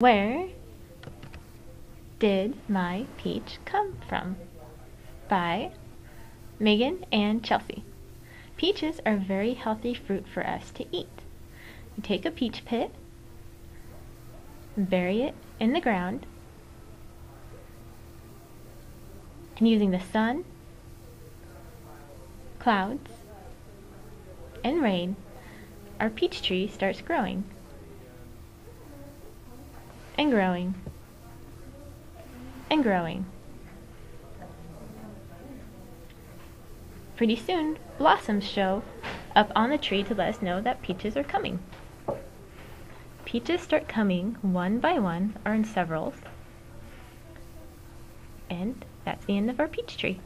Where did my peach come from? By Megan and Chelsea. Peaches are very healthy fruit for us to eat. You take a peach pit, bury it in the ground, and using the sun, clouds, and rain, our peach tree starts growing and growing and growing. Pretty soon, blossoms show up on the tree to let us know that peaches are coming. Peaches start coming one by one or in severals. And that's the end of our peach tree.